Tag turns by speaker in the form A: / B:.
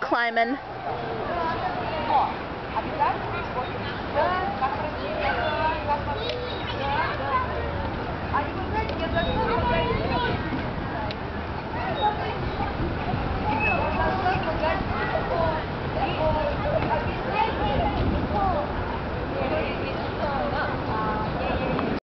A: climbing?